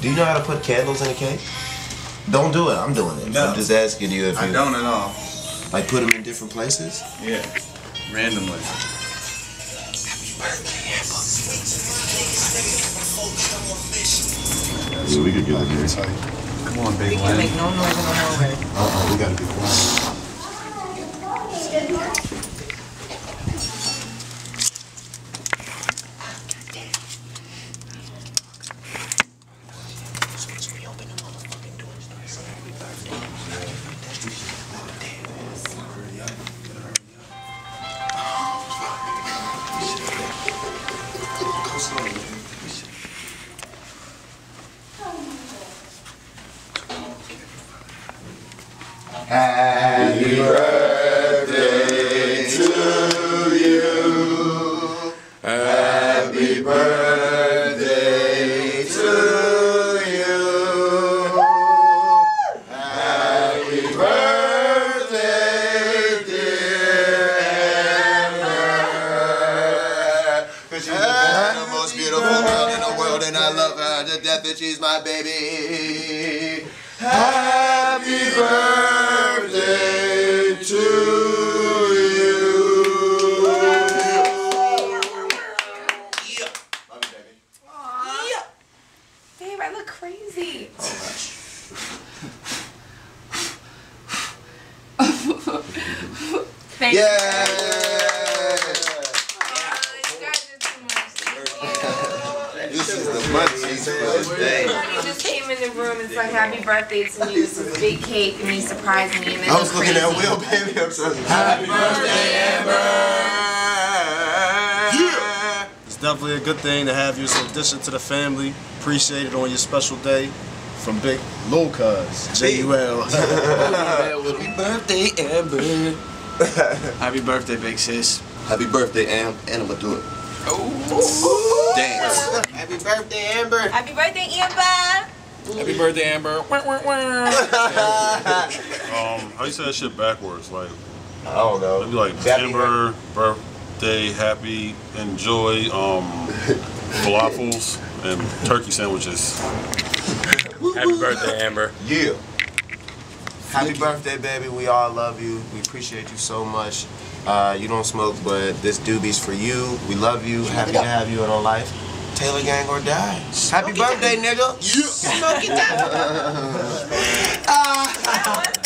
Do you know how to put candles in a cake? Don't do it. I'm doing it. No. I'm just asking you if you I don't at all. like put them in different places. Yeah. Randomly. Yeah, we could get in here. Come on, big We can Len. make no noise no more with it. Uh-uh, we gotta be quiet. Happy birthday to you. Happy birthday to you. Happy birthday, dear Amber. Cause she's the most beautiful girl in the world and I love her to death and she's my baby. Happy birthday I look crazy. Thank Yeah. you. Aw, you guys are too much. Thank This is the munchies for the you. Just came in the room and sang happy birthday to me with this big cake and he surprised me and I was looked looking at. Will, baby. I'm sorry. Happy birthday, Amber. Yeah. It's definitely a good thing to have you as an addition to the family. Appreciate it on your special day. From Big Lil Cuz, J-U-L. Happy birthday, Amber. Happy birthday, big sis. Happy birthday, Am, and I'm gonna do it. Oh, Dance. Happy birthday, Amber. Happy birthday, Amber. Happy birthday, Amber. Um, how you say that shit backwards? Like, I don't know. maybe like Happy Amber, birthday, happy, enjoy, um, falafels and turkey sandwiches. Happy birthday, Amber. Yeah. Happy birthday, baby. We all love you. We appreciate you so much. Uh, you don't smoke, but this doobie's for you. We love you. Happy to have you in our life. Taylor Gang or die. Happy birthday, nigga. Yeah. Smoke it down. Ah.